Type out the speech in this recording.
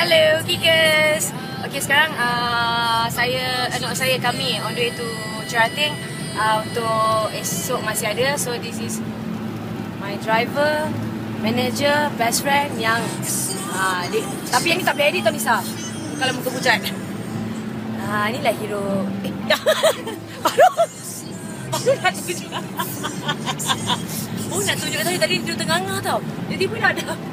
Hello, Kikers. Okay, sekarang uh, saya, anak saya kami on the way to Cerating uh, untuk esok masih ada. So this is my driver, manager, best friend yang uh, di, tapi yang ni tak boleh edit tau Nisa. Kalau muka pucat. Ah uh, inilah hero. Eh, ya. baru. Baru nak tunjuk. Oh, nak tunjuk tadi tadi tengah-tengah tau. Jadi pun ada.